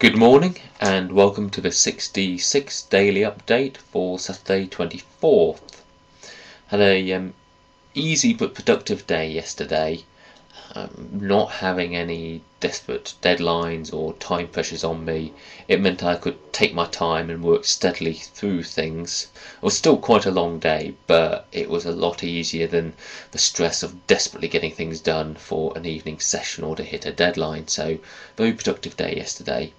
Good morning and welcome to the 6d6 daily update for Saturday 24th. Had a um, easy but productive day yesterday. Um, not having any desperate deadlines or time pressures on me, it meant I could take my time and work steadily through things. It was still quite a long day, but it was a lot easier than the stress of desperately getting things done for an evening session or to hit a deadline. So, very productive day yesterday.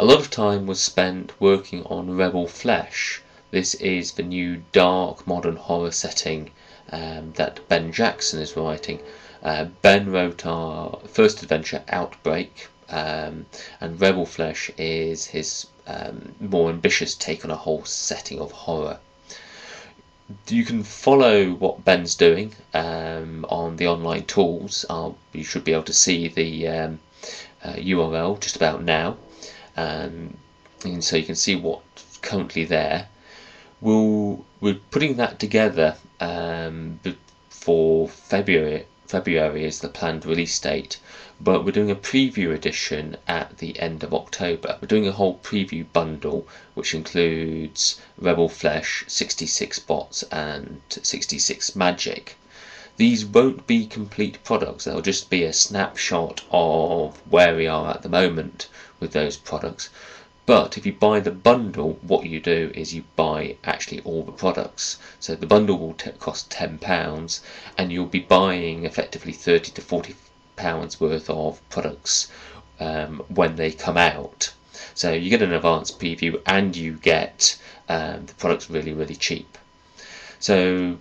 A lot of time was spent working on Rebel Flesh. This is the new dark modern horror setting um, that Ben Jackson is writing. Uh, ben wrote our first adventure, Outbreak, um, and Rebel Flesh is his um, more ambitious take on a whole setting of horror. You can follow what Ben's doing um, on the online tools. I'll, you should be able to see the um, uh, URL just about now, um, and so you can see what's currently there. We'll, we're putting that together um, for February February is the planned release date, but we're doing a preview edition at the end of October. We're doing a whole preview bundle which includes Rebel Flesh, 6d6 bots, and 6d6 magic. These won't be complete products, they'll just be a snapshot of where we are at the moment with those products. But if you buy the bundle, what you do is you buy actually all the products. So the bundle will cost £10 and you'll be buying effectively 30 to 40 pounds worth of products um, when they come out. So you get an advanced preview and you get um, the products really, really cheap. So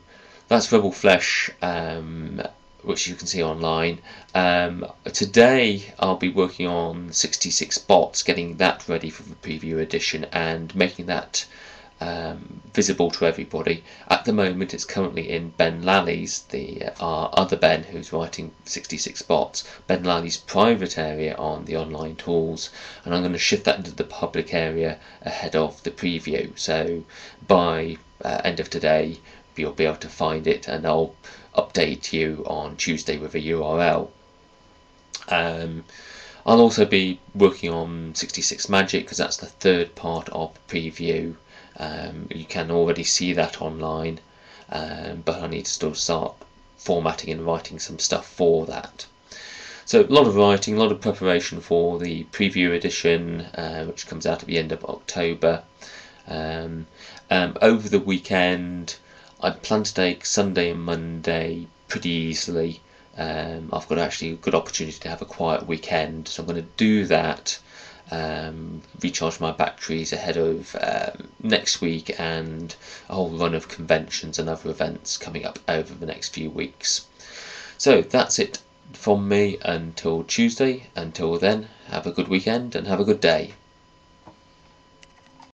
that's Rebel Flesh um, which you can see online. Um, today I'll be working on 6d6 bots, getting that ready for the preview edition and making that um, visible to everybody. At the moment, it's currently in Ben Lally's, the uh, our other Ben who's writing 6d6 bots, Ben Lally's private area on the online tools, and I'm going to shift that into the public area ahead of the preview. So by uh, end of today, you'll be able to find it, and I'll update you on Tuesday with a URL. Um, I'll also be working on 6d6 Magic because that's the third part of preview. Um, you can already see that online, um, but I need to still start formatting and writing some stuff for that. So a lot of writing, a lot of preparation for the preview edition, uh, which comes out at the end of October. Um, um, over the weekend, I plan to take Sunday and Monday pretty easily. Um, I've got actually a good opportunity to have a quiet weekend, so I'm going to do that. Um, recharge my batteries ahead of um, next week and a whole run of conventions and other events coming up over the next few weeks. So that's it from me until Tuesday. Until then, have a good weekend and have a good day.